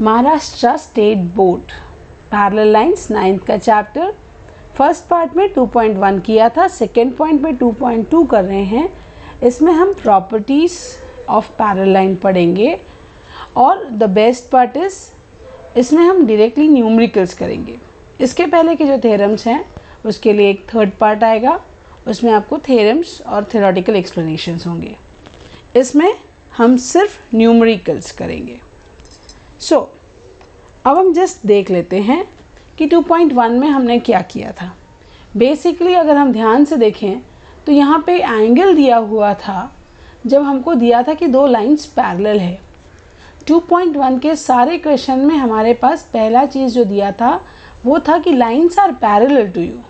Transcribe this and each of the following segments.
Maharashtra state board. Parallel lines ninth का chapter first part में 2.1 किया था सेकेंड पॉइंट में 2.2 कर रहे हैं। इसमें हम प्रॉपर्टीज़ ऑफ़ पैरल लाइन पढ़ेंगे। और द बेस्ट पार्ट इज़ इसमें हम डायरेक्टली न्यूमरिकल्स करेंगे। इसके पहले के जो थेरम्स हैं, उसके लिए एक थर्ड पार्ट आएगा। उसमें आपको थेरम्स और थेरोटिकल एक्सप्लेनेशंस होंगे। इसमें हम सिर्फ़ न्यूमरिकल्स करेंगे। सो so, अब हम जस्ट देख लेते हैं कि 2.1 में हमने क्या किया था। बेसिकली अगर हम ध्यान से देखें तो यहाँ पे एंगल दिया हुआ था जब हमको दिया था कि दो लाइंस पैरेलल है। 2.1 के सारे क्वेश्चन में हमारे पास पहला चीज़ जो दिया था वो था कि lines are parallel to you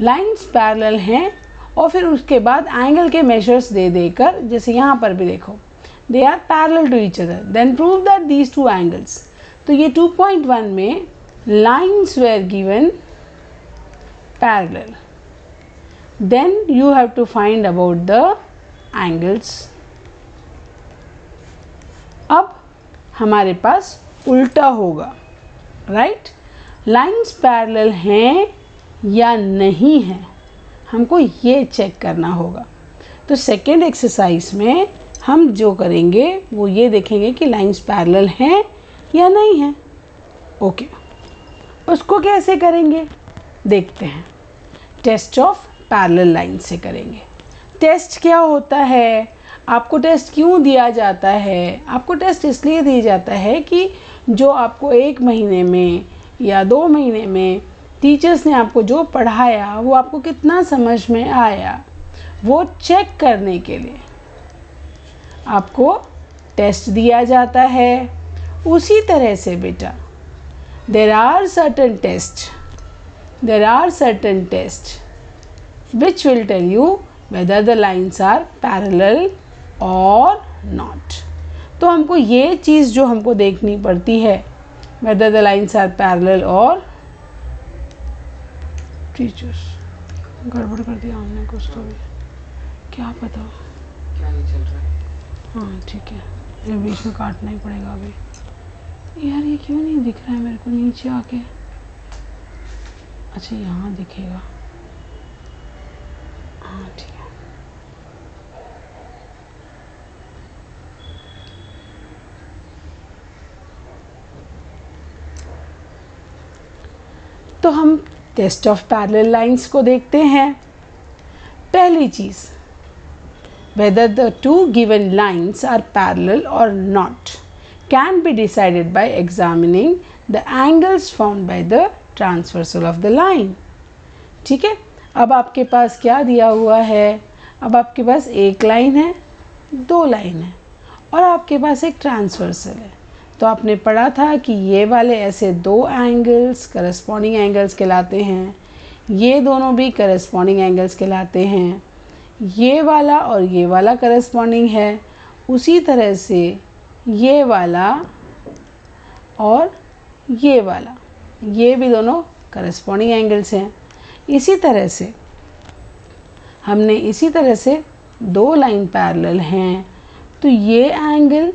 lines parallel हैं और फिर उसके बाद एंगल के मेजर्स दे देकर जैसे यहाँ पर भी देखो they are parallel to each other then prove that these two angles तो ये 2.1 में lines were given parallel then you have to find about the angles अब हमारे पास उल्टा होगा राइट लाइंस पैरेलल हैं या नहीं हैं, हमको ये चेक करना होगा। तो सेकेंड एक्सरसाइज में हम जो करेंगे, वो ये देखेंगे कि लाइंस पैरेलल हैं या नहीं हैं। ओके उसको कैसे करेंगे? देखते हैं. टेस्ट ऑफ़ पैरेलल लाइन से करेंगे. टेस्ट क्या होता है? आपको टेस्ट क्यों दिया जाता है? आपको टेस्ट इसलिए दिया जाता है कि जो आपको एक महीने में या दो महीने में टीचर्स ने आपको जो पढ़ाया, वो आपको कितना समझ में आया, वो चेक करने के लिए। आपको टेस्ट दिया जाता है। उसी तरह से बेटा there are certain test there are certain test which will tell you whether the lines are parallel और नॉट तो हमको ये चीज़ जो हमको देखनी पड़ती है whether the lines are parallel और टीचर्स गड़बड़ कर दिया हमने कुछ तो भी। क्या पता? क्या नहीं चल रहा? है, ठीक है। ये बीच में काटना ही पड़ेगा अभी। यार, ये क्यों नहीं दिख रहा है मेरे को नीचे आके? अच्छा यहाँ दिखेगा। हाँ ठीक है। तो हम टेस्ट ऑफ़ पैरेलल लाइंस को देखते हैं। पहली चीज़ whether the two given lines are parallel or not can be decided by examining the angles formed by the transversal of the line. ठीक है? अब आपके पास क्या दिया हुआ है? अब आपके पास एक लाइन है, दो लाइन है और आपके पास एक ट्रांसवर्सल है। तो आपने पढ़ा था कि ये वाले ऐसे दो एंगल्स करस्पॉन्डिंग एंगल्स कहलाते हैं। ये दोनों भी करस्पॉन्डिंग एंगल्स कहलाते हैं। ये वाला और ये वाला करस्पॉन्डिंग है। उसी तरह से ये वाला और ये वाला। ये भी दोनों करस्पॉन्डिंग एंगल्स हैं। इसी तरह से हमने इसी तरह से दो लाइन पैरेलल हैं। तो ये एंगल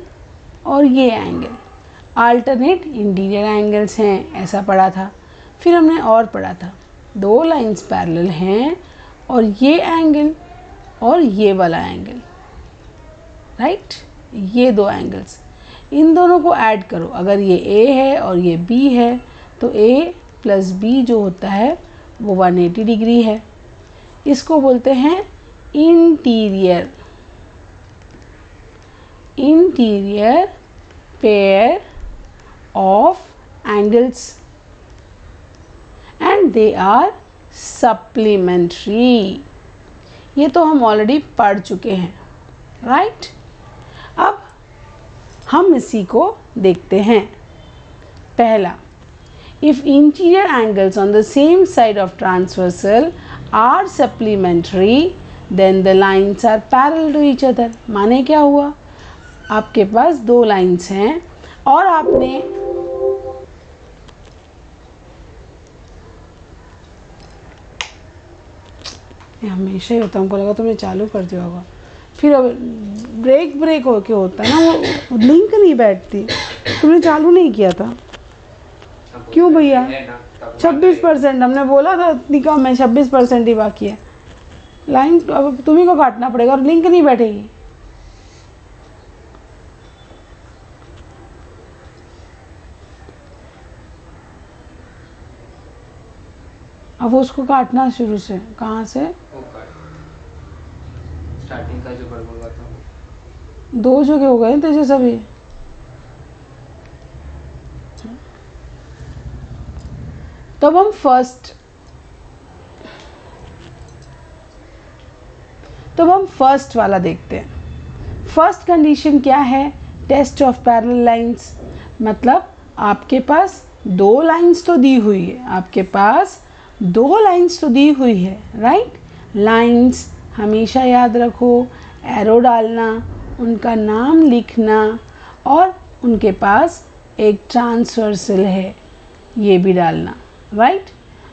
और ये एंगल आल्टरनेट इंटीरियर एंगल्स हैं, ऐसा पढ़ा था। फिर हमने और पढ़ा था। दो लाइंस पैरेलल हैं और ये एंगल और ये वाला एंगल राइट ये दो एंगल्स इन दोनों को ऐड करो. अगर ये ए है और ये बी है तो ए प्लस बी जो होता है, वो 180 डिग्री है. इसको बोलते हैं interior interior pair of angles and they are supplementary ये तो हम ऑलरेडी पढ़ चुके हैं राइट अब हम इसी को देखते हैं। पहला if interior angles on the same side of transversal are supplementary then the lines are parallel to each other माने क्या हुआ? आपके पास दो लाइन्स हैं और आपने ये हमेशा ही होता है। हमको लगा तुमने चालू कर दिया होगा। फिर अब ब्रेक ब्रेक हो के होता है ना, वो लिंक नहीं बैठती। तुमने चालू नहीं किया था। क्यों भैया? छब्बीस परसेंट। हमने बोला था इतनी कम है छब्बीस परसेंट ही बाकी है। लाइन अब तुम्ही को काटना पड़ेगा और लिंक नहीं बैठेगी। अब उसको काटना शुरू से कहाँ से? स्टार्टिंग का जो गड़बड़ था दो जगह हो गए तेजे सभी तब हम फ़र्स्ट तब हम फ़र्स्ट वाला देखते हैं। फ़र्स्ट कंडीशन क्या है? टेस्ट ऑफ़ पैरल लाइंस मतलब आपके पास दो लाइंस तो दी हुई है। आपके पास दो लाइंस तो दी हुई है राइट लाइंस हमेशा याद रखो एरो डालना, उनका नाम लिखना, और उनके पास एक ट्रांसवर्सल है, ये भी डालना राइट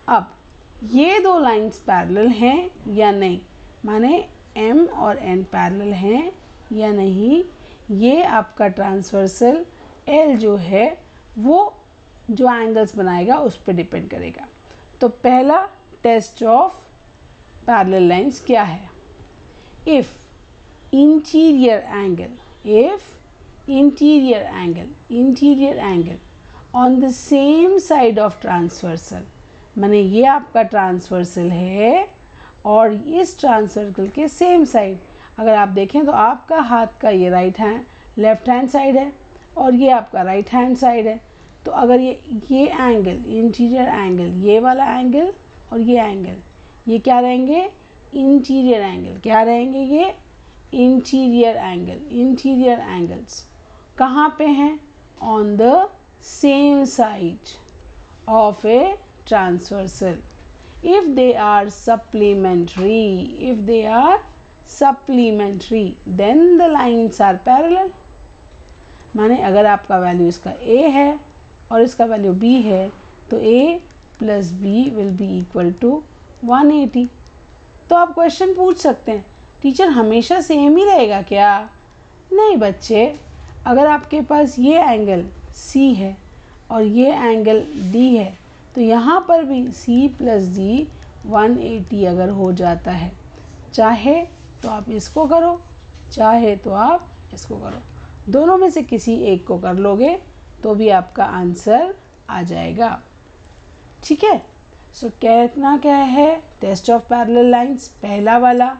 अब, ये दो लाइंस पैरेलल हैं या नहीं? माने एम और एन पैरेलल हैं या नहीं? ये आपका ट्रांसवर्सल एल जो है, वो जो एंगल्स बनाएगा, उस पर डिपेंड करेगा। तो पहला टेस्ट ऑफ़ पैरेलल लाइंस क्या है? If interior angle if interior angle interior angle on the same side of transversal, माने ये आपका ट्रांसवर्सल है और इस ट्रांसवर्सल के सेम साइड अगर आप देखें तो आपका हाथ का ये right hand left hand side है और ये आपका राइट हैंड साइड है। तो अगर ये ये एंगल इंटीरियर एंगल ये वाला एंगल और ये एंगल ये क्या रहेंगे? इंटीरियर एंगल क्या रहेंगे ये? इंटीरियर एंगल इंटीरियर एंगल्स कहाँ पे हैं? On the same side of a transversal if they are supplementary, if they are supplementary, then the lines are parallel. माने अगर आपका वैल्यू इसका ए है और इसका वैल्यू b है तो a plus B will be equal to 180 तो आप क्वेश्चन पूछ सकते हैं टीचर हमेशा सेम ही रहेगा क्या? नहीं बच्चे, अगर आपके पास ये एंगल C है और ये एंगल D है तो यहाँ पर भी C plus D one eighty अगर हो जाता है, चाहे तो आप इसको करो, चाहे तो आप इसको करो। दोनों में से किसी एक को कर लोगे तो भी आपका आंसर आ जाएगा। ठीक है? सो कहना क्या है? टेस्ट ऑफ़ पैरेलल लाइंस पहला वाला।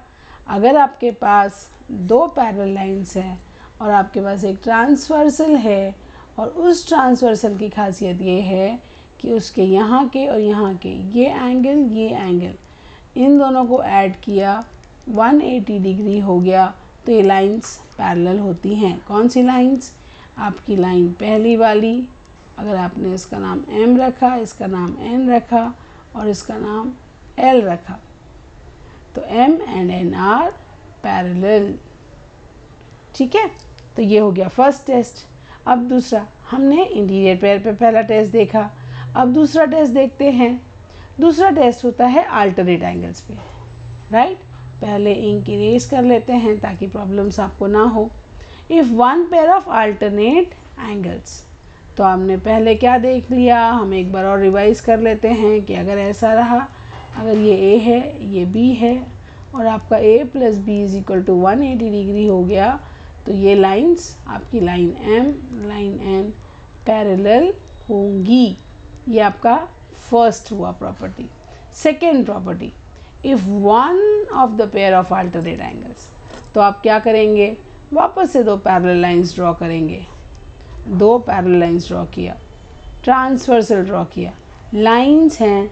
अगर आपके पास दो पैरेलल लाइंस हैं और आपके पास एक ट्रांसवर्सल है और उस ट्रांसवर्सल की खासियत ये है कि उसके यहाँ के और यहाँ के ये एंगल ये एंगल इन दोनों को ऐड किया 180 डिग्री हो गया तो ये लाइंस पैरेलल होती हैं। कौन सी लाइंस आपकी लाइन पहली वाली, अगर आपने इसका नाम एम रखा, इसका नाम एन रखा और इसका नाम एल रखा तो M and N are parallel ठीक है? तो ये हो गया फ़र्स्ट टेस्ट अब दूसरा, हमने इंटीरियर पेयर पे पहला टेस्ट देखा। अब दूसरा टेस्ट देखते हैं। दूसरा टेस्ट होता है अल्टरनेट एंगल्स पे। राइट पहले इंक इरेज कर लेते हैं ताकि प्रॉब्लम्स आपको ना हो। If one pair of alternate angles तो हमने पहले क्या देख लिया? हम एक बार और रिवाइज कर लेते हैं कि अगर ऐसा रहा, अगर ये ए है, ये बी है, और आपका A plus B is equal to one eighty degree हो गया तो ये लाइंस आपकी line M line N parallel होंगी। ये आपका फ़र्स्ट हुआ property second property if one of the pair of alternate angles तो आप क्या करेंगे? वापस से दो पैरल लाइन्स ड्रॉ करेंगे। दो पैरल लाइन्स ड्रॉ किया। ट्रांसवर्सल ड्रॉ किया। लाइंस हैं।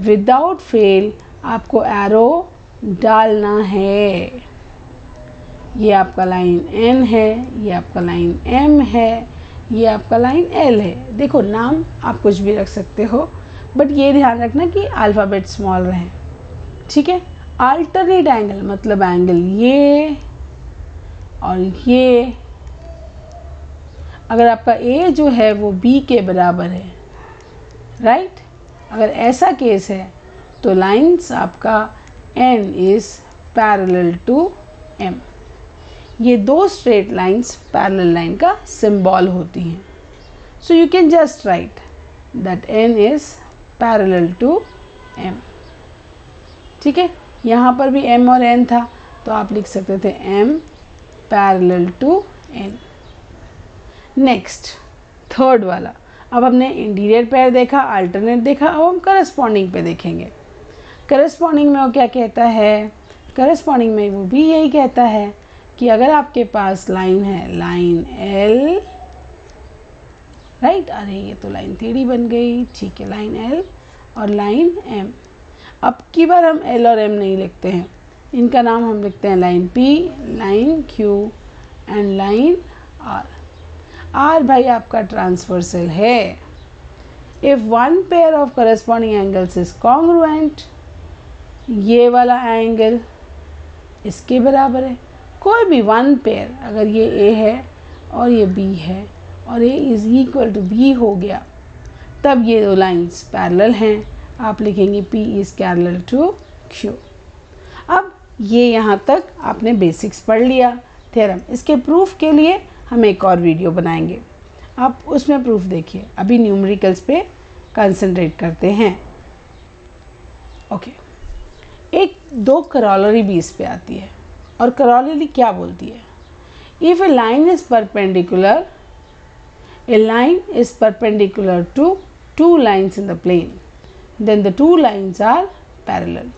विदाउट फेल आपको एरो डालना है। ये आपका लाइन एन है, ये आपका लाइन एम है, ये आपका लाइन एल है। देखो, नाम आप कुछ भी रख सकते हो बट ये ध्यान रखना कि अल्फ़ाबेट स्मॉल रहें। ठीक है? अल्टरनेट एंगल मतलब एंगल ये और ये, अगर आपका ए जो है वो बी के बराबर है राइट अगर ऐसा केस है तो लाइंस आपका N is parallel to M ये दो स्ट्रेट लाइंस पैरेलल लाइन का सिंबल होती हैं। So you can just write that N is parallel to M ठीक है? यहाँ पर भी एम और एन था तो आप लिख सकते थे m parallel to n. Next third वाला। अब हमने इंटीरियर पैर देखा अल्टरनेट देखा, अब हम करस्पॉन्डिंग पे देखेंगे। करस्पॉन्डिंग में वो क्या कहता है? करस्पॉन्डिंग में वो भी यही कहता है कि अगर आपके पास लाइन है लाइन एल राइट अरे, ये तो लाइन टेढ़ी बन गई। ठीक है लाइन एल और लाइन एम अब की बार हम एल और एम नहीं लिखते हैं। इनका नाम हम लिखते हैं line P line Q and line R R भाई आपका ट्रांसवर्सल है। If one pair of corresponding angles is congruent ये वाला एंगल इसके बराबर है। कोई भी वन पेयर अगर ये ए है और ये बी है और A is equal to B हो गया, तब ये दो लाइंस पैरेलल हैं। आप लिखेंगे P is parallel to Q ये यहाँ तक आपने बेसिक्स पढ़ लिया थ्योरम इसके प्रूफ के लिए हम एक और वीडियो बनाएँगे। आप उसमें प्रूफ देखिए। अभी न्यूमरिकल्स पे कंसंट्रेट करते हैं। ओके एक, दो करॉलरी भी इस पे आती है। और करॉलरी क्या बोलती है? If a line is perpendicular a line is perpendicular to two lines in the plane then the two lines are parallel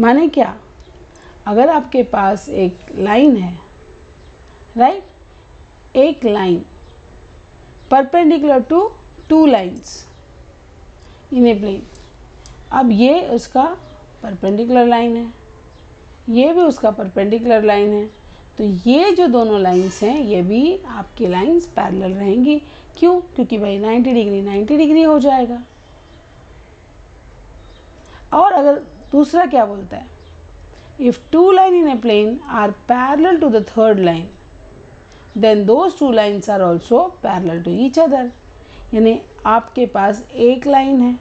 माने क्या? अगर आपके पास एक लाइन है राइट? एक line perpendicular to two lines in a plane अब ये उसका परपेंडिकुलर लाइन है, ये भी उसका परपेंडिकुलर लाइन है। तो ये जो दोनों लाइंस हैं, ये भी आपकी लाइंस पैरेलल रहेंगी। क्यों? क्योंकि भाई 90 डिग्री 90 डिग्री हो जाएगा। और अगर दूसरा क्या बोलता है? If two line in a plane are parallel to the third line then those two lines are also parallel to each other यानी आपके पास एक लाइन है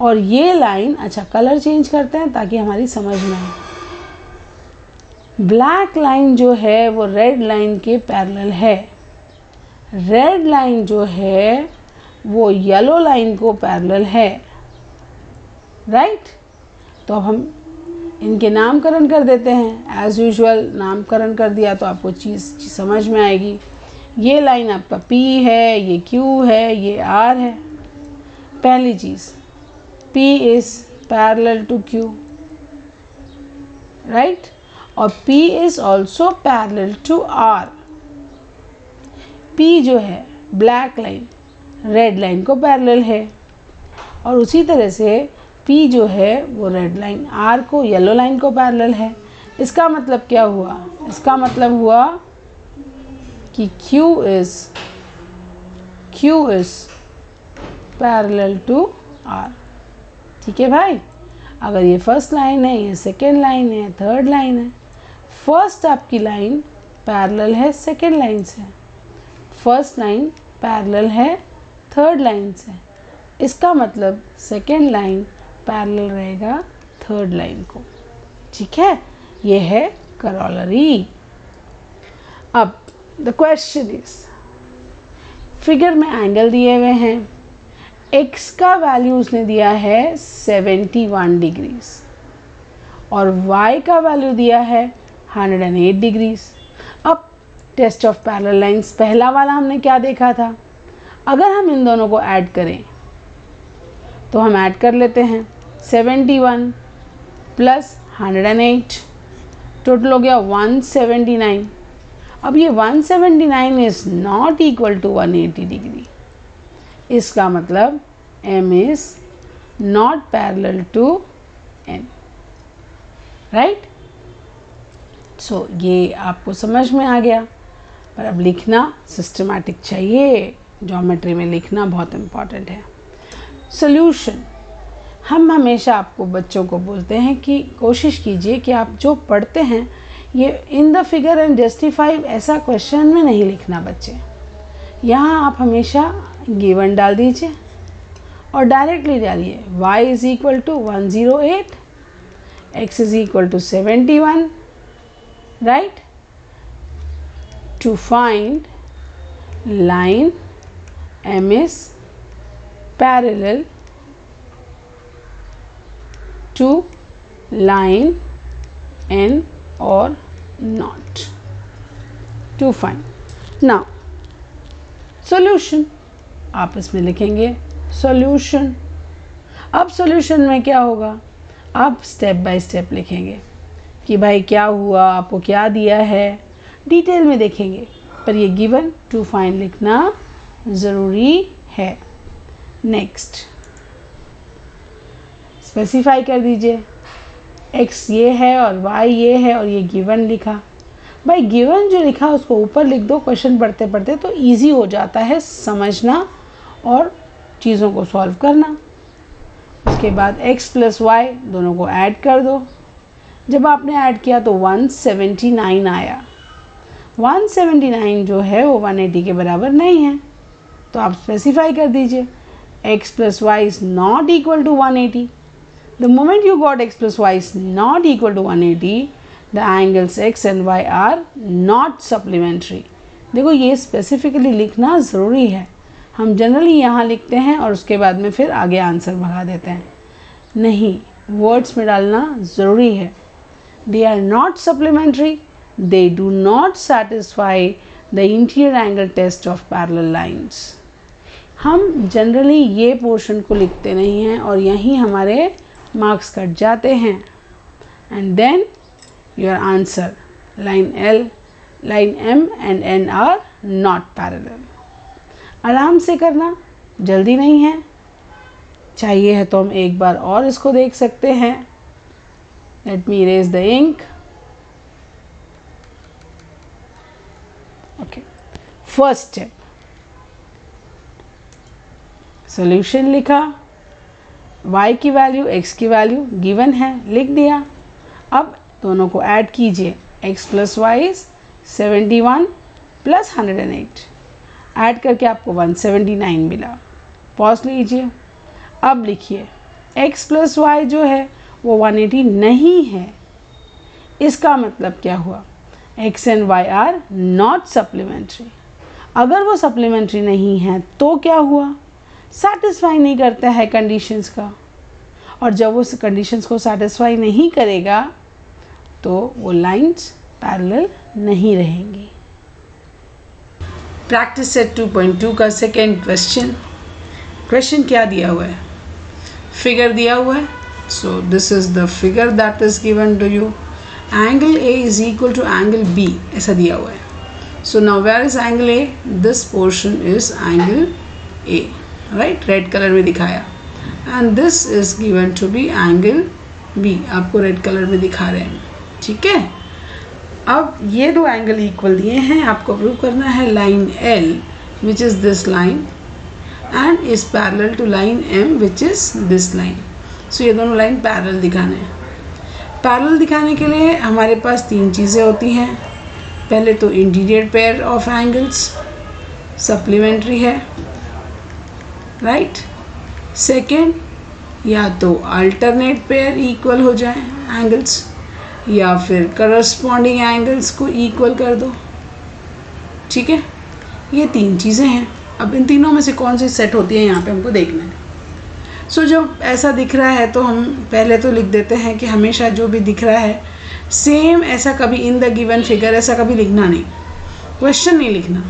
और ये लाइन अच्छा कलर चेंज करते हैं ताकि हमारी समझ में आए। ब्लैक लाइन जो है, वो रेड लाइन के पैरेलल है। रेड लाइन जो है, वो येलो लाइन को पैरेलल है। Right right? तो अब हम इनके नामकरण कर देते हैं। एज़ यूजल नामकरण कर दिया तो आपको चीज़ समझ में आएगी। ये लाइन आपका P है, ये Q है, ये R है। पहली चीज़, P is parallel to Q right और P is also parallel to R. P जो है ब्लैक लाइन रेड लाइन को पैरेलल है। और उसी तरह से P जो है, वो रेड लाइन R को येलो लाइन को पैरेलल है। इसका मतलब क्या हुआ? इसका मतलब हुआ कि Q is Q is parallel to R ठीक है भाई? अगर ये फ़र्स्ट लाइन है, ये सेकेंड लाइन है थर्ड लाइन है फ़र्स्ट आपकी लाइन पैरेलल है सेकेंड लाइन से। फ़र्स्ट लाइन पैरेलल है थर्ड लाइन से। इसका मतलब सेकेंड लाइन पैरेलल रहेगा थर्ड लाइन को। ठीक है? ये है करॉलरी। अब द क्वेश्चन इज़ फिगर में एंगल दिए हुए हैं। एक्स का वैल्यू उसने दिया है 71 डिग्रीज और y का वैल्यू दिया है 108 डिग्रीज अब टेस्ट ऑफ़ पैरेलल लाइंस पहला वाला हमने क्या देखा था? अगर हम इन दोनों को ऐड करें तो हम ऐड कर लेते हैं। 71 प्लस 108 टोटल हो गया 179 अब ये 179 is not equal to one eighty degree. इसका मतलब M is not parallel to N right so ये आपको समझ में आ गया। पर अब लिखना सिस्टमैटिक चाहिए। ज्योमेट्री में लिखना बहुत इंपॉर्टेंट है। सोल्यूशन हम हमेशा आपको बच्चों को बोलते हैं कि कोशिश कीजिए कि आप जो पढ़ते हैं, ये in the figure and justify ऐसा क्वेश्चन में नहीं लिखना बच्चे। यहाँ आप हमेशा गिवन डाल दीजिए और डायरेक्टली डालिए। y is equal to one zero eight X is equal to seventy one right to find line M is parallel to line n or not. To find. Now, solution. आप इसमें लिखेंगे solution. अब solution में क्या होगा? आप step by step लिखेंगे कि भाई क्या हुआ? आपको क्या दिया है? डिटेल में देखेंगे। पर ये गिवन टू फाइन लिखना ज़रूरी है। नेक्स्ट स्पेसिफाई कर दीजिए। एक्स ये है और वाई ये है और ये गिवन लिखा। भाई गिवन जो लिखा, उसको ऊपर लिख दो क्वेश्चन पढ़ते पढ़ते तो इजी हो जाता है समझना और चीज़ों को सॉल्व करना। उसके बाद x प्लस वाई दोनों को ऐड कर दो। जब आपने ऐड किया तो 179 आया। 179 जो है, वो 180 के बराबर नहीं है। तो आप स्पेसिफाई कर दीजिए। X plus Y is not equal to 180 the moment you got x plus Y is not equal to 180 the angles x and y are not supplementary देखो, ये स्पेसिफिकली लिखना ज़रूरी है। हम जनरली यहाँ लिखते हैं और उसके बाद में फिर आगे आंसर भगा देते हैं। नहीं वर्ड्स में डालना ज़रूरी है। They are not supplementary they do not satisfy the interior angle test of parallel lines हम जनरली ये पोर्शन को लिखते नहीं हैं और यहीं हमारे मार्क्स कट जाते हैं। And then your answer line L line M and N are not parallel आराम से करना, जल्दी नहीं है। चाहिए है तो हम एक बार और इसको देख सकते हैं। Let me erase the ink okay first step solution लिखा। Y की वैल्यू x की वैल्यू गिवन है, लिख दिया। अब दोनों को ऐड कीजिए। x plus Y is seventy one plus hundred and eight add करके आपको 179 मिला। पॉज लीजिए। अब लिखिए। x प्लस वाई जो है, वो 180 नहीं है। इसका मतलब क्या हुआ? x and y are not supplementary अगर वो सप्लीमेंट्री नहीं है तो क्या हुआ? सेटिस्फाई नहीं करता है कंडीशंस का। और जब वो कंडीशंस को सेटिस्फाई नहीं करेगा तो वो लाइंस पैरेलल नहीं रहेंगी। प्रैक्टिस सेट 2.2 का सेकेंड क्वेश्चन क्वेश्चन क्या दिया हुआ है? फिगर दिया हुआ है। So this is the figure that is given to you angle A is equal to angle B ऐसा दिया हुआ है। So now where is angle A this portion is angle A right red colour में दिखाया. And this is given to be angle B आपको red colour में दिखा रहे हैं. ठीक है? अब ये दो एंगल इक्वल दिए हैं. आपको प्रूव करना है line L which is this line and is parallel to line M which is this line so ये दोनों लाइन पैरल दिखाने हैं. पैरेलल दिखाने के लिए हमारे पास तीन चीज़ें होती हैं. पहले तो interior pair of angles supplementary है. राइट? सेकेंड या तो अल्टरनेट पेयर इक्वल हो जाए एंगल्स या फिर करस्पॉन्डिंग एंगल्स को इक्वल कर दो। ठीक है? ये तीन चीज़ें हैं। अब इन तीनों में से कौन सी सेट होती है यहाँ पे हमको देखना है। सो so, जब ऐसा दिख रहा है तो हम पहले तो लिख देते हैं कि हमेशा जो भी दिख रहा है सेम ऐसा कभी इन द गिवन फिगर ऐसा कभी लिखना नहीं। क्वेश्चन नहीं लिखना।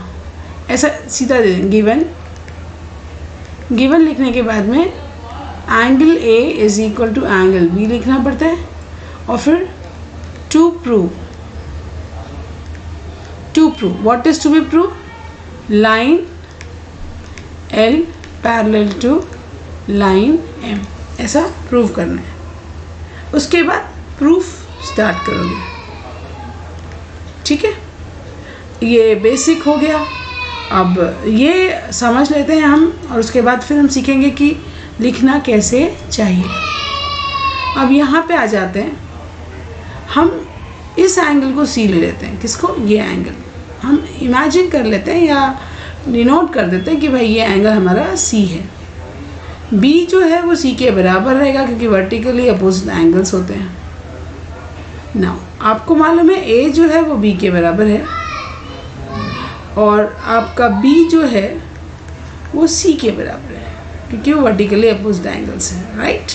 ऐसा सीधा दे गिवन गिवन लिखने के बाद में angle A is equal to angle B लिखना पड़ता है और फिर to prove to prove, what is to be proved? Line L parallel to line M ऐसा प्रूव करना है। उसके बाद प्रूफ स्टार्ट करोगे। ठीक है? ये बेसिक हो गया। अब ये समझ लेते हैं हम, और उसके बाद फिर हम सीखेंगे कि लिखना कैसे चाहिए। अब यहाँ पे आ जाते हैं। हम इस एंगल को सी ले लेते हैं। किसको? ये एंगल हम इमेजिन कर लेते हैं या डिनोट कर देते हैं कि भाई ये एंगल हमारा सी है। बी जो है वो सी के बराबर रहेगा क्योंकि वर्टिकली अपोजिट एंगल्स होते हैं। ना आपको मालूम है ए जो है वो बी के बराबर है। और आपका बी जो है, वो सी के बराबर है, क्योंकि वो वर्टिकली अपोज एंगल्स हैं राइट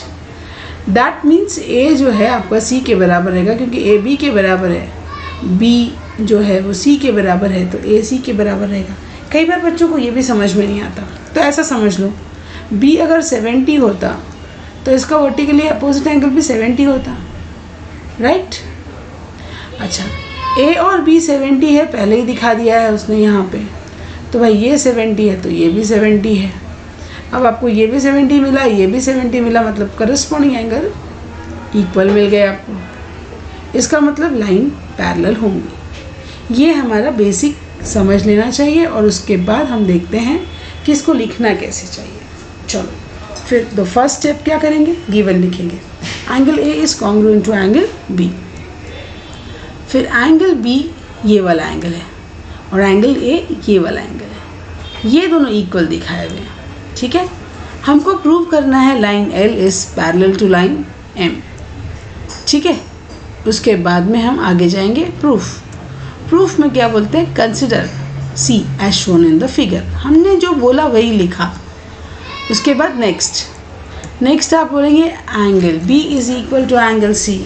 दैट मीन्स ए जो है, आपका सी के बराबर रहेगा, क्योंकि ए बी के बराबर है। बी जो है, वो सी के बराबर है तो ए सी के बराबर रहेगा। कई बार बच्चों को ये भी समझ में नहीं आता तो ऐसा समझ लो। बी अगर सेवेंटी होता तो इसका वर्टिकली अपोजिट एंगल भी सेवेंटी होता राइट right? अच्छा ए और बी सेवेंटी है, पहले ही दिखा दिया है उसने यहाँ पे। तो भाई ये सेवेंटी है तो ये भी सेवेंटी है। अब आपको ये भी सेवेंटी मिला, ये भी सेवेंटी मिला मतलब करस्पॉन्डिंग एंगल इक्वल मिल गया आपको। इसका मतलब लाइन पैरेलल होंगी। ये हमारा बेसिक समझ लेना चाहिए और उसके बाद हम देखते हैं कि इसको लिखना कैसे चाहिए। चलो, फिर द फ़र्स्ट स्टेप क्या करेंगे? गिवन लिखेंगे। Angle A is congruent to angle B फिर एंगल बी ये वाला एंगल है और एंगल ए ये वाला एंगल है। ये दोनों इक्वल दिखाए हुए हैं, ठीक है? हमको प्रूव करना है line L is parallel to line M ठीक है? उसके बाद में हम आगे जाएँगे प्रूफ प्रूफ में क्या बोलते हैं? Consider C as shown in the figure हमने जो बोला वही लिखा। उसके बाद नेक्स्ट नेक्स्ट आप बोलेंगे angle B is equal to angle C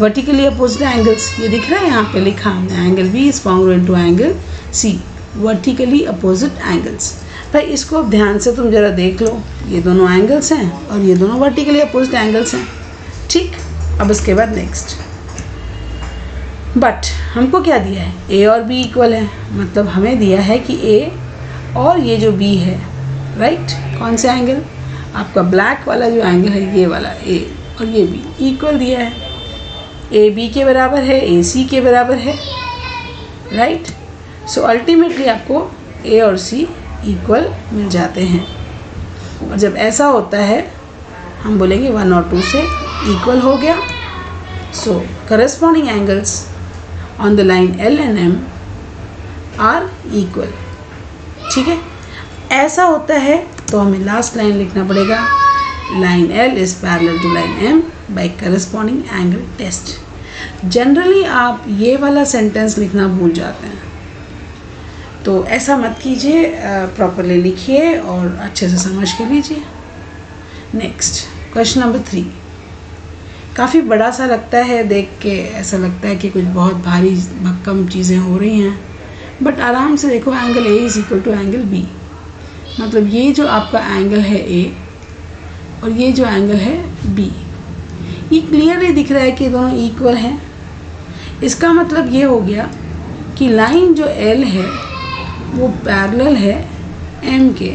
vertically opposite angles ये दिख रहा है यहाँ पे लिखा हमने angle B is congruent to angle C vertically opposite angles भाई, इसको अब ध्यान से तुम ज़रा देख लो, ये दोनों एंगल्स हैं और ये दोनों वर्टिकली अपोजिट एंगल्स हैं। ठीक, अब उसके बाद नेक्स्ट बट हमको क्या दिया है? ए और बी इक्वल है मतलब हमें दिया है कि ए और ये जो बी है राइट कौन सा एंगल आपका ब्लैक वाला जो एंगल है, ये वाला ए और ये बी इक्वल दिया है। ए बी के बराबर है ए सी के बराबर है राइट सो अल्टीमेटली आपको ए और सी इक्वल मिल जाते हैं। और जब ऐसा होता है, हम बोलेंगे वन और टू से इक्वल हो गया। So corresponding angles on the line L and M are equal ठीक है? ऐसा होता है तो हमें लास्ट लाइन लिखना पड़ेगा। Line L is parallel to line M by corresponding angle test generally आप ये वाला सेंटेंस लिखना भूल जाते हैं। तो ऐसा मत कीजिए प्रॉपरली लिखिए और अच्छे से समझ के लीजिए। नेक्स्ट क्वेश्चन नंबर थ्री काफ़ी बड़ा सा लगता है देख के, ऐसा लगता है कि कुछ बहुत भारी, भक्कम चीज़ें हो रही हैं। बट आराम से देखो angle A is equal to angle B मतलब ये जो आपका एंगल है ए और ये जो एंगल है बी ये क्लियरली दिख रहा है कि दोनों इक्वल हैं। इसका मतलब ये हो गया कि लाइन जो एल है, वो पैरेलल है एम के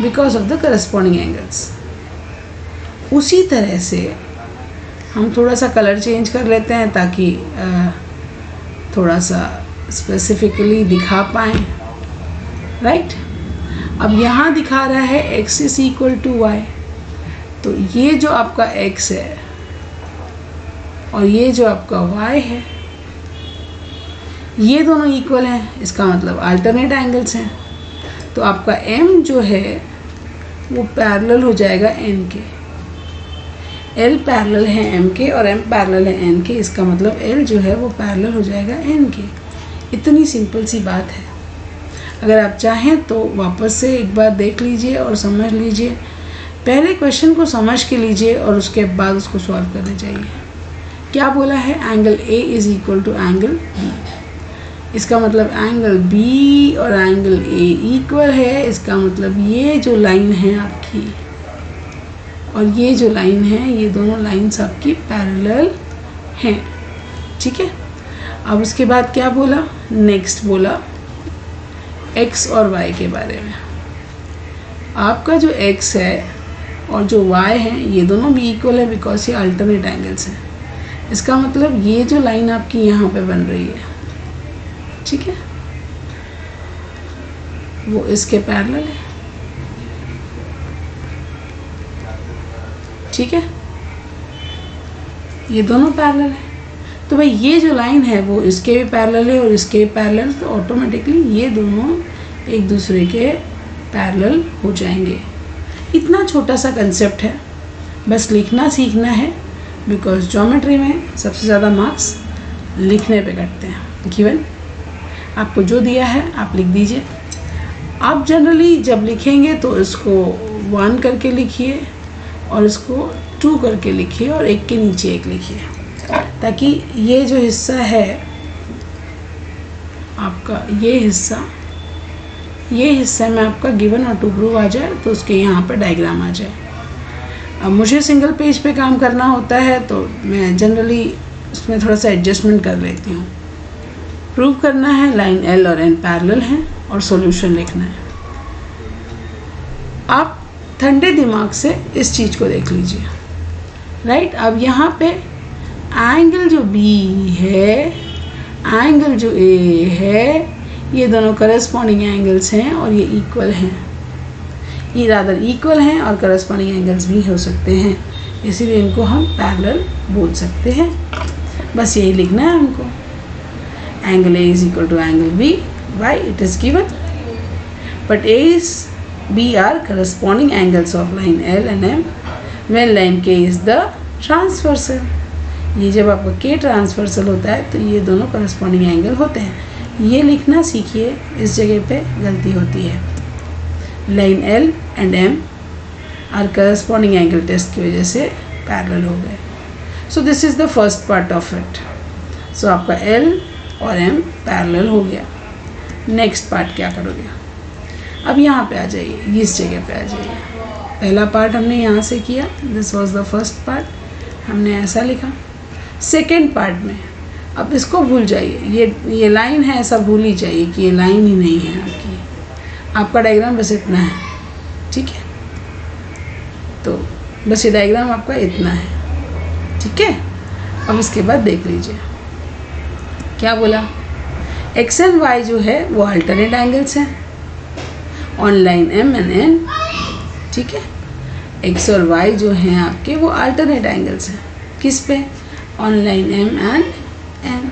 because of the corresponding angles उसी तरह से हम थोड़ा सा कलर चेंज कर लेते हैं ताकि थोड़ा सा स्पेसिफिकली दिखा पाएँ। राइट अब यहाँ दिखा रहा है x is equal to y तो ये जो आपका एक्स है और ये जो आपका वाई है, ये दोनों इक्वल हैं, इसका मतलब अल्टरनेट एंगल्स हैं। तो आपका एम जो है, वो पैरेलल हो जाएगा एन के। एल पैरेलल है एम के और एम पैरेलल है एन के, इसका मतलब एल जो है, वो पैरेलल हो जाएगा एन के। इतनी सिंपल सी बात है। अगर आप चाहें तो वापस से एक बार देख लीजिए और समझ लीजिए। पहले क्वेश्चन को समझ के लीजिए और उसके बाद उसको सॉल्व करना चाहिए क्या बोला है? Angle A is equal to angle B इसका मतलब एंगल बी और एंगल ए इक्वल है। इसका मतलब ये जो लाइन है आपकी और ये जो लाइन है, ये दोनों लाइंस आपकी पैरेलल हैं। ठीक है? अब उसके बाद क्या बोला? नेक्स्ट बोला एक्स और वाई के बारे में। आपका जो एक्स है और जो वाई है, ये दोनों भी इक्वल है बिकॉज़ ये अल्टरनेट एंगल्स हैं। इसका मतलब ये जो लाइन आपकी यहाँ पे बन रही है, ठीक है? वो इसके पैरेलल है। ठीक है? ये दोनों पैरेलल है। तो भाई ये जो लाइन है, वो इसके भी पैरेलल है और इसके भी पैरेलल तो ऑटोमेटिकली ये दोनों एक दूसरे के पैरेलल हो जाएँगे। इतना छोटा सा कंसेप्ट है। बस लिखना सीखना है। बिकॉज़ ज्योमेट्री में सबसे ज़्यादा मार्क्स लिखने पे कटते हैं। गिवन आपको जो दिया है, आप लिख दीजिए। आप जनरली जब लिखेंगे तो इसको वन करके लिखिए और इसको टू करके लिखिए और एक के नीचे एक लिखिए। ताकि ये जो हिस्सा है, आपका ये हिस्सा, ये हिस्से में आपका गिवन और टू प्रूव आ जाए तो उसके यहाँ पर डायग्राम आ जाए। अब मुझे सिंगल पेज पे काम करना होता है तो मैं जनरली उसमें थोड़ा सा एडजस्टमेंट कर लेती हूँ। प्रूव करना है लाइन एल और एन पैरेलल है और सॉल्यूशन लिखना है। आप ठंडे दिमाग से इस चीज़ को देख लीजिए। राइट अब यहाँ पे एंगल जो बी है एंगल जो ए है, ये दोनों करस्पॉन्डिंग एंगल्स हैं और ये इक्वल हैं। ये रादर इक्वल हैं और करस्पॉन्डिंग एंगल्स भी हो सकते हैं। इसीलिए इनको हम पैरेलल बोल सकते हैं। बस यही लिखना है हमको। Angle A is equal to angle B why it is given but A is B are corresponding angles of line L and M when line K is the transversal ये जब आपका के ट्रांसवर्सल होता है तो ये दोनों करस्पॉन्डिंग एंगल होते हैं। ये लिखना सीखिए। इस जगह पे गलती होती है। Line L and M are corresponding angle test की वजह से पैरेलल हो गए। So this is the first part of it so आपका एल और एम पैरेलल हो गया। नेक्स्ट पार्ट क्या करोगे? अब यहाँ पे आ जाइए, इस जगह पे आ जाइए। पहला पार्ट हमने यहाँ से किया। This was the first part हमने ऐसा लिखा। सेकेंड पार्ट में, अब इसको भूल जाइए। ये ये लाइन है, ऐसा भूल ही जाइए कि ये लाइन ही नहीं है आपकी। आपका डायग्राम बस इतना है, ठीक है? तो बस ये डायग्राम आपका इतना है, ठीक है? अब इसके बाद देख लीजिए। क्या बोला? एक्स एंड वाई जो है, वो अल्टरनेट एंगल्स हैं on line M and N ठीक है? एक्स और वाई जो हैं आपके, वो अल्टरनेट एंगल्स हैं। किस पे? On line M and N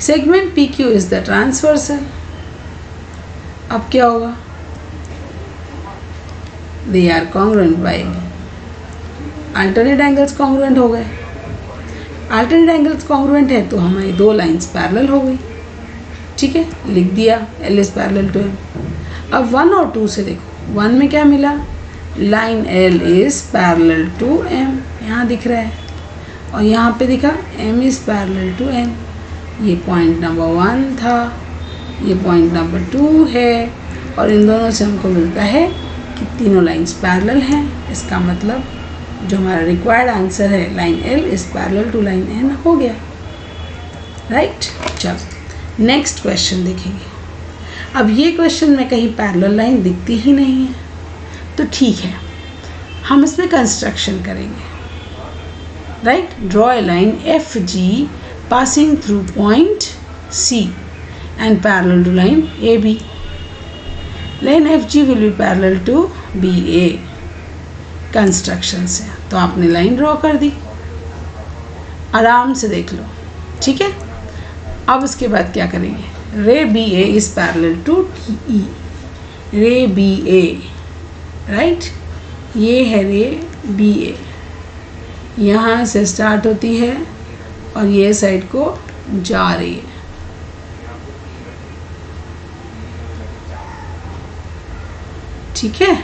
segment P Q is the transversal अब क्या होगा? They are congruent by alternate angles congruent हो गए। अल्टरनेट एंगल्स कॉन्ग्रेंट है तो हमारी दो लाइंस पैरेलल हो गई। ठीक है? लिख दिया L is parallel to M अब वन और टू से देखो। वन में क्या मिला? Line L is parallel to M यहाँ दिख रहा है। और यहाँ पे दिखा M is parallel to M ये पॉइंट नंबर वन था। ये पॉइंट नंबर टू है और इन दोनों से हमको मिलता है कि तीनों लाइंस पैरेलल हैं। इसका मतलब जो हमारा रिक्वायर्ड आंसर है line L is parallel to line N हो गया। राइट चलो नेक्स्ट क्वेश्चन देखेंगे। अब ये क्वेश्चन में कहीं पैरेलल लाइन दिखती ही नहीं है। तो ठीक है, हम इसमें कंस्ट्रक्शन करेंगे। Right draw a line F G passing through point C to line A B line F G will be parallel to B A construction से तो आपने लाइन ड्रॉ कर दी। आराम से देख लो। ठीक है? अब उसके बाद क्या करेंगे? Ray B A is parallel to E ray B A right ये है रे बी ए यहाँ से स्टार्ट होती है और ये साइड को जा रही है। ठीक है?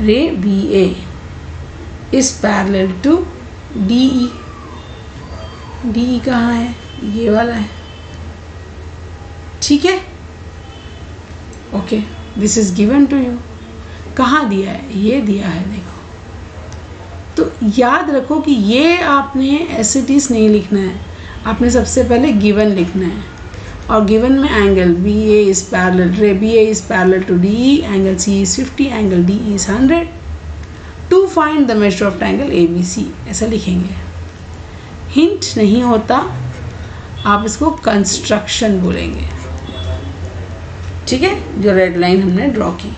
Ray B A is parallel to D E D E कहाँ है? ये वाला है। ठीक है? Okay this is given to you कहाँ दिया है? ये दिया है, देखो। तो याद रखो कि ये आपने एसिटीज नहीं लिखना है। आपने सबसे पहले गिवन लिखना है। और गिवन में angle B A is parallel ray B A is parallel to D angle C is fifty angle D is hundred to find the measure of triangle A B C ऐसा लिखेंगे। Hint नहीं होता, आप इसको construction बोलेंगे। ठीक है? जो रेड लाइन हमने ड्रॉ की।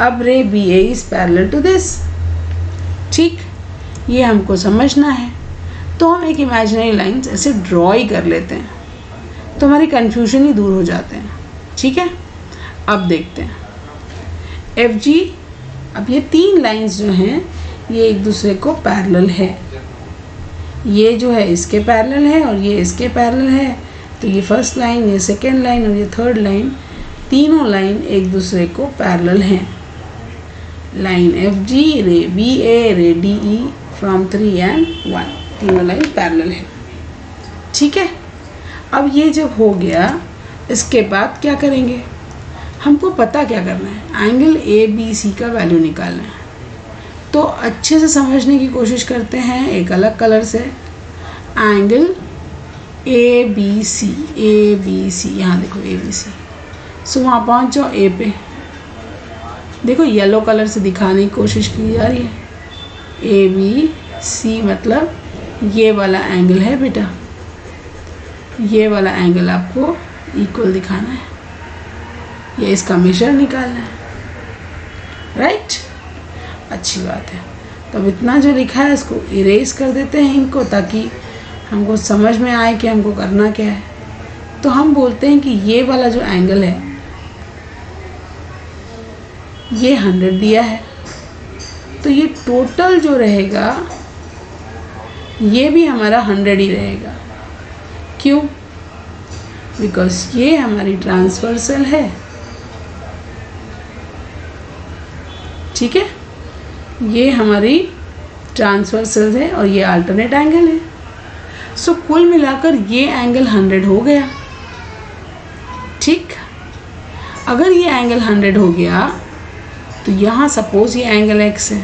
अब ray B A is parallel to this ठीक? ये हमको समझना है। तो हम एक इमेजिनरी लाइंस ऐसे ड्रॉ ही कर लेते हैं। तो हमारी कन्फ्यूज़न ही दूर हो जाते हैं। ठीक है? अब देखते हैं। एफ़ जी अब ये तीन लाइंस जो हैं, ये एक दूसरे को पैरेलल है। ये जो है इसके पैरेलल है और ये इसके पैरेलल है। तो ये फ़र्स्ट लाइन ये सेकेंड लाइन और ये थर्ड लाइन तीनों लाइन एक दूसरे को पैरेलल हैं। Line F ji ray B A ray D E from three and one तीनों लाइन पैरेलल है। ठीक है? अब ये जब हो गया, इसके बाद क्या करेंगे? हमको पता क्या करना है? एंगल ए बी सी का वैल्यू निकालना है। तो अच्छे से समझने की कोशिश करते हैं, एक अलग कलर से। Angle A B C A B C यहाँ देखो ए बी सी सो वहाँ पहुँच जाओ ए पे। देखो येलो कलर से दिखाने की कोशिश की जा रही है। ए बी सी मतलब ये वाला एंगल है बेटा। ये वाला एंगल आपको इक्वल दिखाना है। ये इसका मेजर निकालना है। राइट अच्छी बात है। तो अब इतना जो लिखा है, इसको इरेज कर देते हैं इनको ताकि हमको समझ में आए कि हमको करना क्या है। तो हम बोलते हैं कि ये वाला जो एंगल है, ये हंड्रेड दिया है। तो ये टोटल जो रहेगा, ये भी हमारा हंड्रेड ही रहेगा। क्यों? बिकॉज़ ये हमारी ट्रांसवर्सल है। ठीक है? ये हमारी ट्रांसवर्सल है और ये अल्टरनेट एंगल है। सो so, कुल मिलाकर ये एंगल हंड्रेड हो गया। ठीक? अगर ये एंगल हंड्रेड हो गया तो यहाँ सपोज़ ये एंगल एक्स है।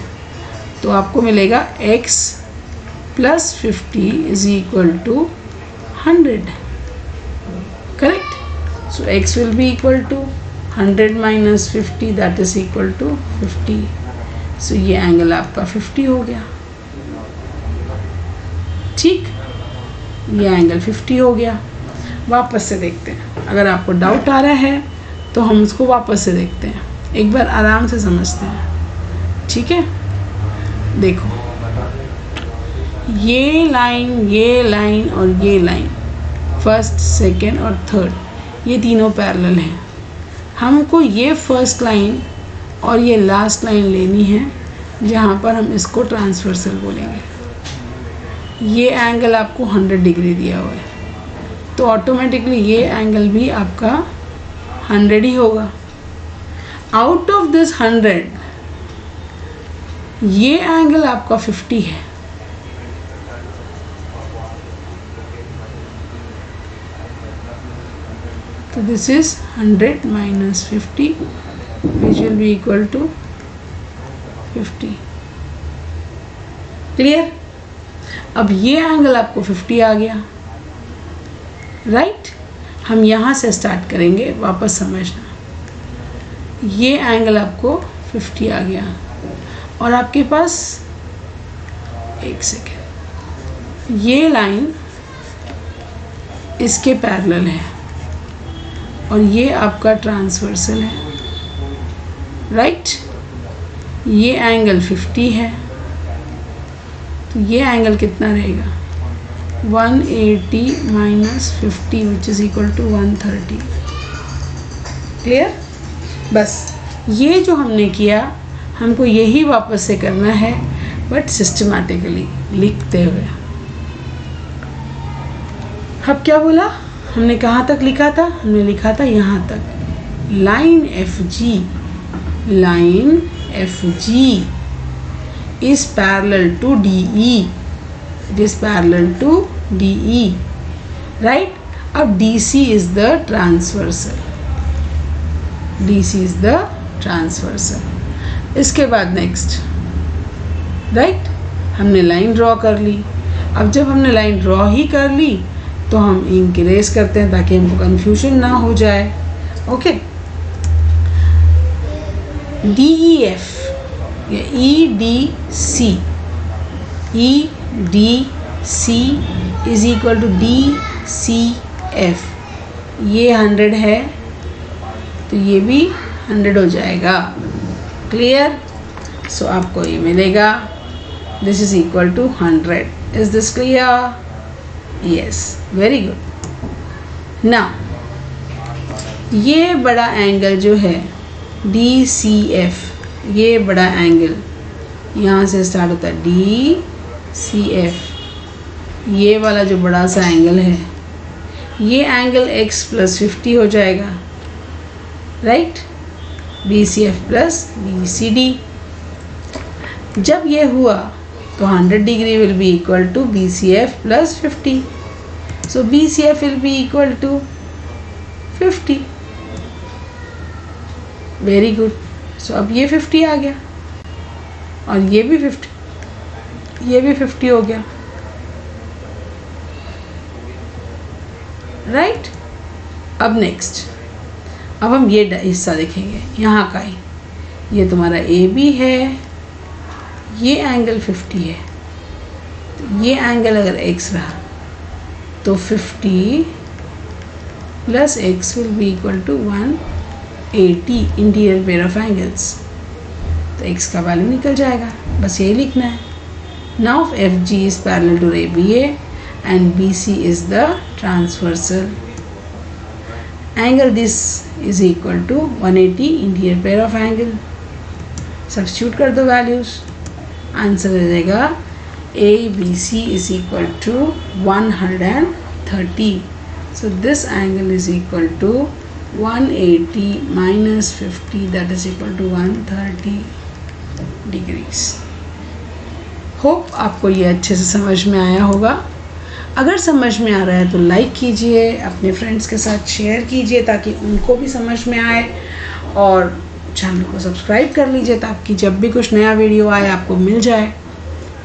तो आपको मिलेगा x plus fifty is equal to hundred correct so x will be equal to hundred minus fifty that is equal to fifty so ये एंगल आपका फिफ्टी हो गया. ठीक? ये एंगल 50 हो गया. वापस से देखते हैं. अगर आपको डाउट आ रहा है तो हम उसको वापस से देखते हैं. एक बार आराम से समझते हैं. ठीक है? देखो. ये लाइन ये लाइन और ये लाइन। फ़र्स्ट सेकेंड और थर्ड ये तीनों पैरेलल हैं। हमको ये फ़र्स्ट लाइन और ये लास्ट लाइन लेनी है, जहाँ पर हम इसको ट्रांसवर्सल बोलेंगे। ये एंगल आपको 100 डिग्री दिया हुआ है। तो ऑटोमेटिकली ये एंगल भी आपका 100 ही होगा। आउट ऑफ़ दिस 100 ये एंगल आपका 50 है। तो this is 100 minus fifty which will be equal to 50 clear अब ये एंगल आपको 50 आ गया। राइट हम यहाँ से स्टार्ट करेंगे, वापस समझना। ये एंगल आपको 50 आ गया। और आपके पास एक सेकेंड ये लाइन इसके पैरेलल है। और ये आपका ट्रांसवर्सल है। राइट ये एंगल 50 है। तो ये एंगल कितना रहेगा? 180 eighty minus fifty which is equal to 130 clear बस, ये जो हमने किया, हमको यही वापस से करना है बट सिस्टमेटिकली लिखते हुए। अब क्या बोला? हमने कहाँ तक लिखा था हमने लिखा था यहाँ तक line F G line F G is parallel to DE. It is parallel to DE. Right? अब DC is the transversal. DC is the transversal. इसके बाद नेक्स्ट राइट right? हमने लाइन ड्रॉ कर ली अब जब हमने लाइन ड्रॉ ही कर ली तो हम इंक रेस करते हैं ताकि हमको कंफ्यूजन ना हो जाए। ओके डी ई एफ़ या E D C E D C is equal to D C F ये हंड्रेड है तो ये भी हंड्रेड हो जाएगा। क्लियर सो so, आपको ये मिलेगा। This is equal to hundred is this clear yes very good ना ये बड़ा एंगल जो है डी सी एफ़ ये बड़ा एंगल यहाँ से स्टार्ट होता है डी सी एफ़ ये वाला जो बड़ा सा एंगल है, ये एंगल x प्लस फिफ्टी हो जाएगा right B C F plus B C D जब ये हुआ तो 100 degree will be equal to B C F plus fifty so B C F will be equal to fifty very good so अब ये fifty आ गया और ये भी फिफ्टी ये भी फिफ्टी हो गया. Right right? अब नेक्स्ट अब हम ये हिस्सा देखेंगे. यहाँ का ही. ये तुम्हारा ए बी है. ये एंगल 50 है। तो ये एंगल अगर x रहा तो 50 plus x will be equal to 180 interior pair of angles तो x का वैल्यू निकल जाएगा। बस यही लिखना है। Now F G is parallel to A B and B C is the transversal angle this is equal to 180 interior pair of angle substitute कर दो वैल्यूज़ आंसर हो जाएगा A B C is equal to 130 so, this angle is equal to 180 minus 50 that is equal to 130 degrees. Hope आपको ये अच्छे से समझ में आया होगा। अगर समझ में आ रहा है तो लाइक कीजिए, अपने फ्रेंड्स के साथ शेयर कीजिए ताकि उनको भी समझ में आए और चैनल को सब्सक्राइब कर लीजिए ताकि जब भी कुछ नया वीडियो आए, आपको मिल जाए।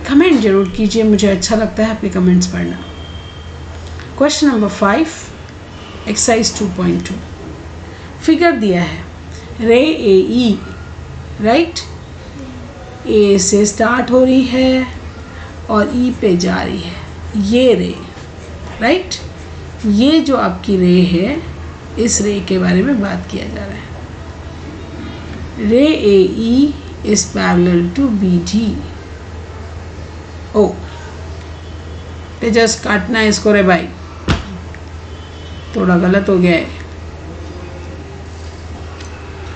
कमेंट ज़रूर कीजिए, मुझे अच्छा लगता है आपके कमेंट्स पढ़ना। Question number five exercise two point two figure दिया है। रे, ए, ई राइट ए से स्टार्ट हो रही है और ई e पे जा रही है। ये रे राइट ये जो आपकी रे है, इस रे के बारे में बात किया जा रहा है। Ray AE is parallel to BG. ओ तेजस काटना है इसको रे भाई। थोड़ा गलत हो गया है।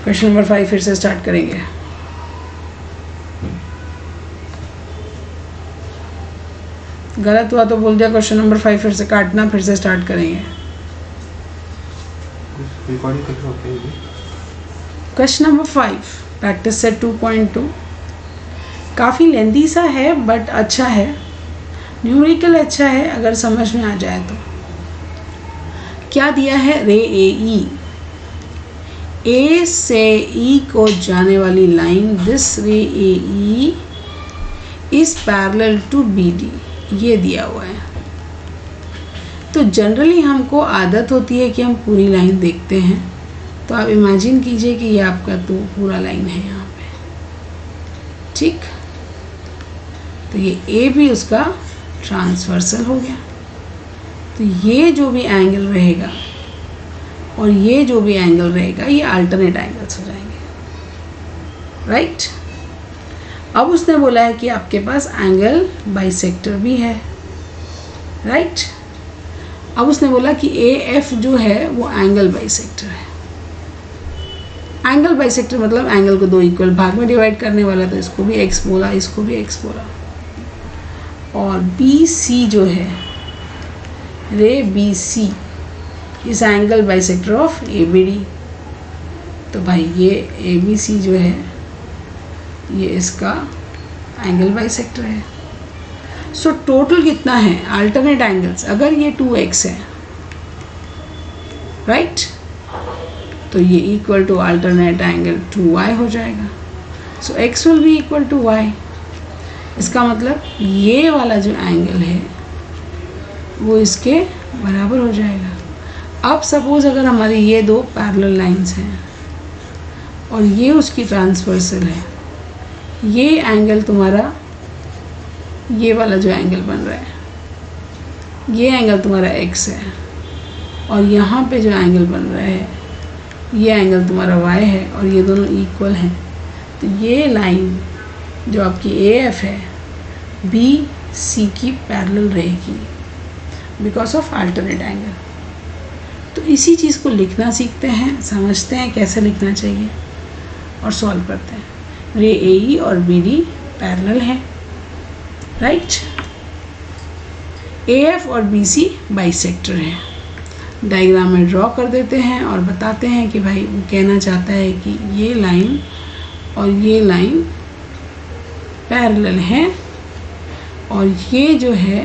क्वेश्चन नंबर फाइव फिर से स्टार्ट करेंगे। गलत हुआ तो बोल दिया क्वेश्चन नंबर फाइव फिर से काटना, फिर से स्टार्ट करेंगे। Question number five practice set two point two काफ़ी लेंदी सा है बट अच्छा है। न्यूमेरिकल अच्छा है, अगर समझ में आ जाए तो। क्या दिया है रे ए ई? ए से ई e को जाने वाली line this ray A E is parallel to B D ये दिया हुआ है। तो जनरली हमको आदत होती है कि हम पूरी लाइन देखते हैं। तो आप इमेजिन कीजिए कि ये आपका दो पूरा लाइन है यहाँ पे। ठीक? तो ये ए भी उसका ट्रांसवर्सल हो गया। तो ये जो भी एंगल रहेगा और ये जो भी एंगल रहेगा, ये अल्टरनेट एंगल्स हो जाएँगे। राइट अब उसने बोला है कि आपके पास एंगल बाइसेक्टर भी है। राइट अब उसने बोला कि ए एफ़ जो है, वो एंगल बाइसेक्टर है। एंगल बाइसेक्टर मतलब एंगल को दो इक्वल भाग में डिवाइड करने वाला तो इसको भी एक्स बोला इसको भी एक्स बोला। और बी सी जो है ray B C is angle bisector of A B D तो भाई ये ए बी सी जो है ये इसका एंगल बाइसेक्टर है। सो so, टोटल कितना है? अल्टरनेट एंगल्स अगर ये टू एक्स है राइट right? तो ये equal to alternate angle two y हो जाएगा। सो एक्स विल भी इक्वल टू वाई इसका मतलब ये वाला जो एंगल है, वो इसके बराबर हो जाएगा। अब सपोज़ अगर हमारी ये दो पैरेलल लाइंस हैं और ये उसकी ट्रांसवर्सल है, ये एंगल तुम्हारा, ये वाला जो एंगल बन रहा है, ये एंगल तुम्हारा एक्स है और यहाँ पे जो एंगल बन रहा है ये एंगल तुम्हारा वाई है और ये दोनों इक्वल हैं। तो ये लाइन जो आपकी ए एफ़ है बी सी की पैरेलल रहेगी बिकॉज़ ऑफ़ अल्टरनेट एंगल तो इसी चीज़ को लिखना सीखते हैं, समझते हैं कैसे लिखना चाहिए और सॉल्व करते हैं। रे ए ई और बी डी पैरेलल है। राइट ए एफ़ और बी सी बाई सेक्टर है। डायग्राम में ड्रॉ कर देते हैं और बताते हैं कि भाई वो कहना चाहता है कि ये लाइन और ये लाइन पैरेलल हैं और ये जो है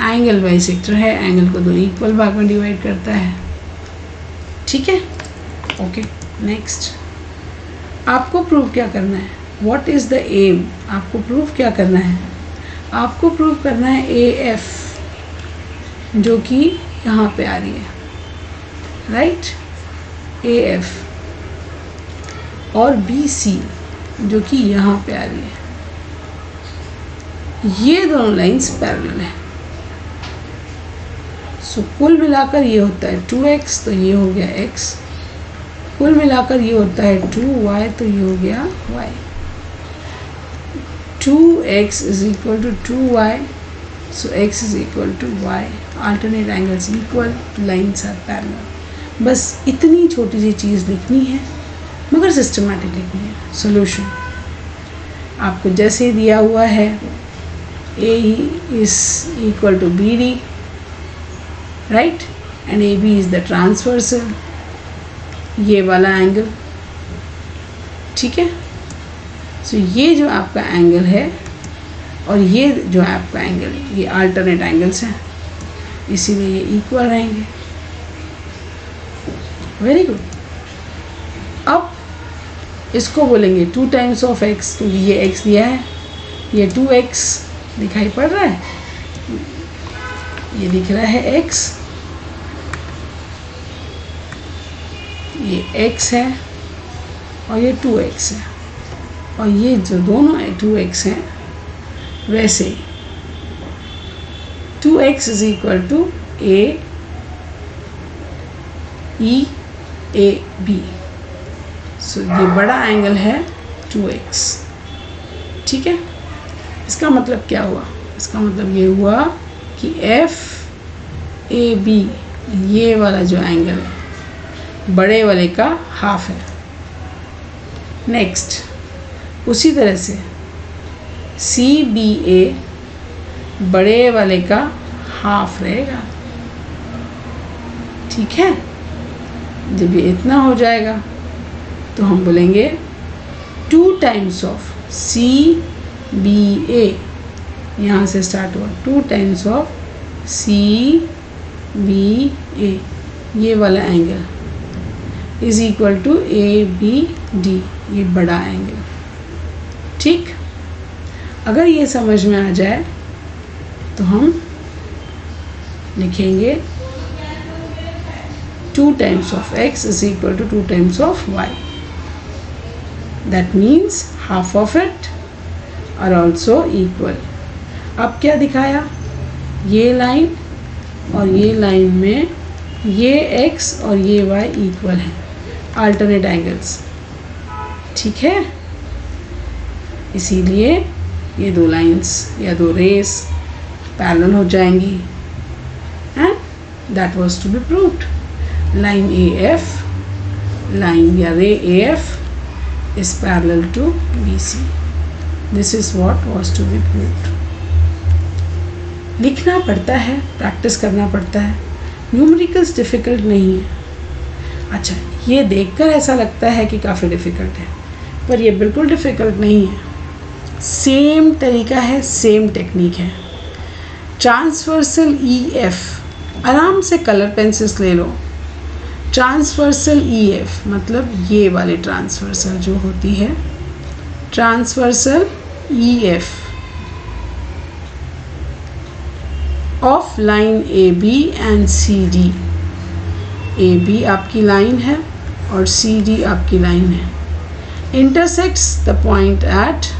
एंगल वाई बाइसेक्टर है एंगल को दो इक्वल भाग में डिवाइड करता है। ठीक है? ओके नेक्स्ट आपको प्रूव क्या करना है? व्हाट इज़ द एम आपको प्रूव क्या करना है? आपको प्रूव करना है ए एफ़ जो कि यहाँ पे आ रही है। राइट ए एफ़ और बी सी जो कि यहाँ पे आ रही है। ये दोनों लाइंस पैरेलल है। सो कुल मिलाकर ये होता है टू एक्स तो ये हो गया एक्स कुल मिलाकर ये होता है टू वाई तो ये हो गया y two x is equal to two y so x is equal to y alternate angles equal lines are parallel. बस इतनी छोटी सी चीज़ लिखनी है मगर सिस्टमेटिक लिखनी है सोल्यूशन आपको जैसे दिया हुआ है A is equal to B D right and A B is the transversal ये वाला एंगल ठीक है? सो so, ये जो आपका एंगल है और ये जो आपका एंगल ये अल्टरनेट एंगल्स हैं इसीलिए ये इक्वल रहेंगे। वेरी गुड अब इसको बोलेंगे टू टाइम्स ऑफ़ एक्स क्योंकि ये एक्स दिया है, ये टू एक्स दिखाई पड़ रहा है। ये दिख रहा है एक्स ये एक्स है और ये टू एक्स है। और ये जो दोनों टू एक्स हैं, वैसे two x is equal to A E A B so ये बड़ा एंगल है टू एक्स ठीक है? इसका मतलब क्या हुआ? इसका मतलब ये हुआ कि एफ़ ए बी ये वाला जो एंगल है, बड़े वाले का हाफ़ है। नेक्स्ट उसी तरह से सी बी ए बड़े वाले का हाफ़ रहेगा। ठीक है? जब ये इतना हो जाएगा तो हम बोलेंगे two times of C B A यहाँ से स्टार्ट हुआ। Two times of C B A ये वाला angle is equal to A B D ये बड़ा एंगल ठीक? अगर ये समझ में आ जाए तो हम लिखेंगे two times of x is equal to two times of y that means half of it are also equal अब क्या दिखाया? ये लाइन और ये लाइन में ये x और ये y इक्वल है। अल्टरनेट एंगल्स ठीक है? इसीलिए ये दो लाइंस या दो रेस पैरेलल हो जाएँगी। And that was to be proved line A F line या ray A F is parallel to B C this is what was to be proved लिखना पड़ता है प्रैक्टिस करना पड़ता है। न्यूमरिकल्स डिफ़िकल्ट नहीं है। अच्छा ये देखकर ऐसा लगता है कि काफ़ी डिफ़िकल्ट है, पर ये बिल्कुल डिफ़िकल्ट नहीं है। सेम तरीका है सेम टेक्निक है। ट्रांसवर्सल ई एफ़ आराम से कलर पेंसिल्स ले लो। ट्रांसवर्सल ई एफ़ मतलब ये वाली ट्रांसवर्सल जो होती है। Transversal E F of line A B and C D A B आपकी लाइन है और सी डी आपकी लाइन है। Intersects the point at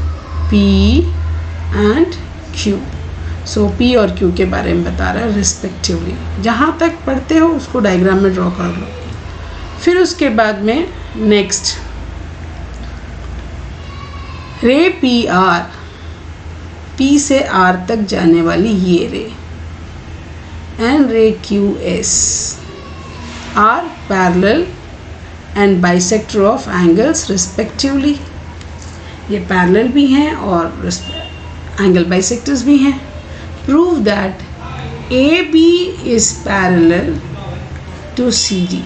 P and Q so so, P और क्यू के बारे में बता रहा है रिस्पेक्टिवली जहाँ तक पढ़ते हो उसको डायग्राम में ड्रॉ कर लो। फिर उसके बाद में next ray P R. P से आर तक जाने वाली ये ray. And ray Q S. Are parallel and bisector of angles respectively ये पैरेलल भी हैं और एंगल बाइसेक्टर्स भी हैं। A B is parallel to C D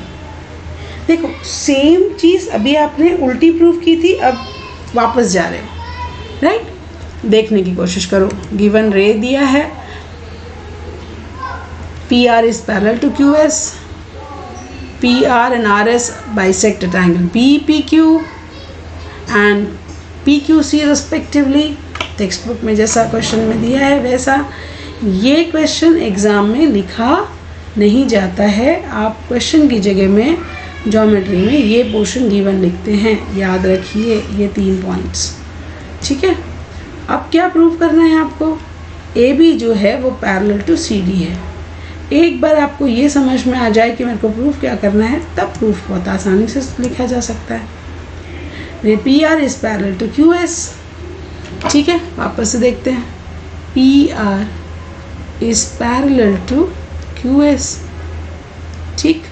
देखो सेम चीज़ अभी आपने उल्टी प्रूफ की थी, अब वापस जा रहे हो राइट देखने की कोशिश करो। गिवन रे दिया है। P R is parallel to Q S P R and R S bisect angle B P Q and P Q C respectively text book में जैसा क्वेश्चन में दिया है, वैसा। ये क्वेश्चन एग्ज़ाम में लिखा नहीं जाता है। आप क्वेश्चन की जगह में जोमेट्री में ये पोर्शन गिवन लिखते हैं। याद रखिए ये तीन पॉइंट्स ठीक है? अब क्या प्रूव करना है आपको? ए बी जो है वो पैरेलल टू सी डी है। एक बार आपको ये समझ में आ जाए कि मेरे को प्रूफ क्या करना है, तब प्रूफ बहुत आसानी से लिखा जा सकता है। P R is parallel to Q S ठीक है, वापस से देखते हैं। P R is parallel to Q S ठीक,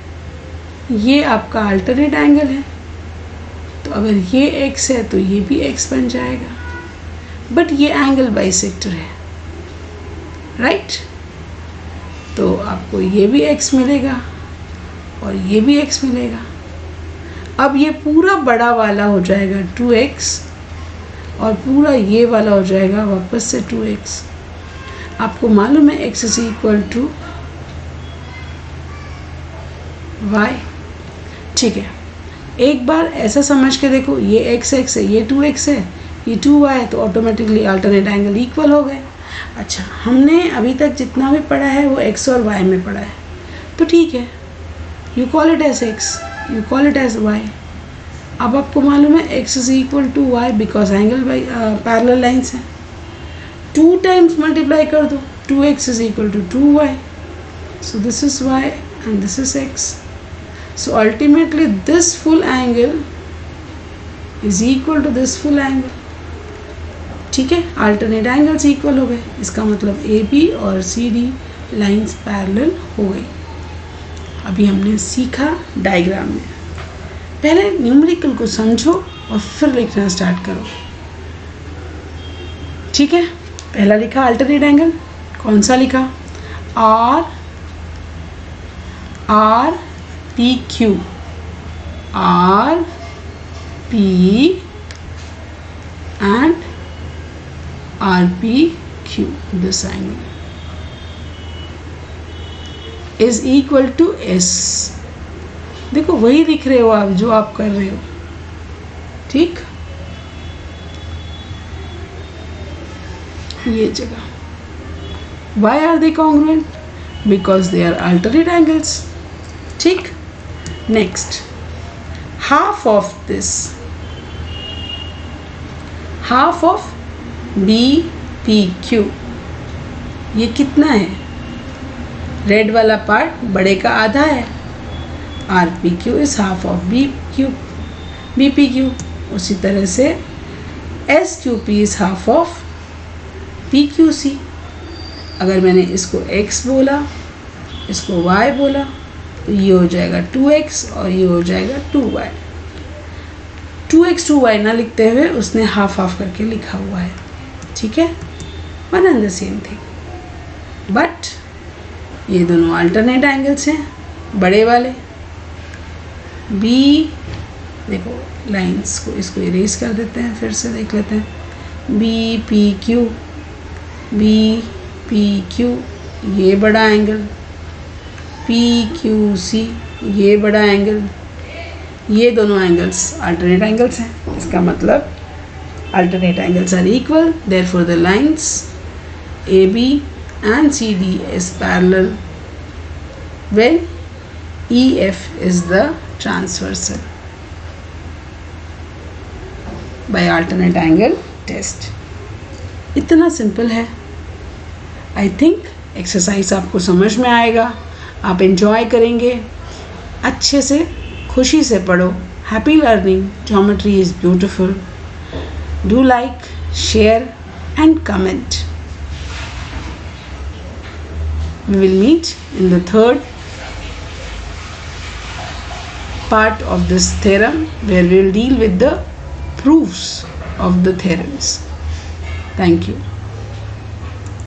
ये आपका अल्टरनेट एंगल है। तो अगर ये एक्स है तो ये भी एक्स बन जाएगा। बट ये एंगल बाइसेक्टर है। Right right? तो आपको ये भी एक्स मिलेगा और ये भी एक्स मिलेगा। अब ये पूरा बड़ा वाला हो जाएगा टू एक्स और पूरा ये वाला हो जाएगा वापस से टू एक्स आपको मालूम है X is equal to Y ठीक है। एक बार ऐसा समझ के देखो, ये एक्स एक्स है, ये टू एक्स है, ये टू वाई है तो ऑटोमेटिकली अल्टरनेट एंगल इक्वल हो गए। अच्छा हमने अभी तक जितना भी पढ़ा है, वो एक्स और वाई में पढ़ा है। तो ठीक है। You call it as X you call it as Y अब आपको मालूम है X is equal to Y because angle by parallel lines हैं। टू टाइम्स मल्टीप्लाई कर दो two X is equal to two Y so, this is y and this is x so, ultimately, this full angle is equal to this full angle ठीक है? Alternate angles equal हो गए। इसका मतलब A B और C D lines parallel हो गई अभी हमने सीखा डायग्राम में। पहले न्यूमेरिकल को समझो और फिर लिखना स्टार्ट करो। ठीक है? पहला लिखा अल्टरनेट एंगल कौन सा लिखा? R R P Q R P and R P Q this angle is equal to S देखो, वही दिख रहे हो आप, जो आप कर रहे हो। ठीक? ये जगह। Why are they congruent because they are alternate angles ठीक? Next half of this half of B P Q ये कितना है? रेड वाला पार्ट बड़े का आधा है। R P Q is half of B Q B P Q उसी तरह से S Q P is half of P Q C अगर मैंने इसको x बोला, इसको y बोला तो ये हो जाएगा 2x और ये हो जाएगा 2y 2x 2y ना लिखते हुए उसने हाफ़ हाफ़ करके लिखा हुआ है। ठीक है? One and the same thing but ये दोनों अल्टरनेट एंगल्स हैं, बड़े वाले बी देखो लाइंस को इसको इरेज कर देते हैं, फिर से देख लेते हैं। B P Q B P Q ये बड़ा एंगल पी क्यू सी ये बड़ा एंगल ये दोनों एंगल्स अल्टरनेट एंगल्स हैं। इसका मतलब alternate for the lines A B and C D CD parallel when E F is the transversal by alternate angle test इतना सिंपल है आई थिंक एक्सरसाइज आपको समझ में आएगा आप इन्जॉय करेंगे अच्छे से खुशी से पढ़ो happy learning geometry is beautiful do like share and comment we will meet in the third part of this theorem where we will deal with the proofs of the theorems. Thank you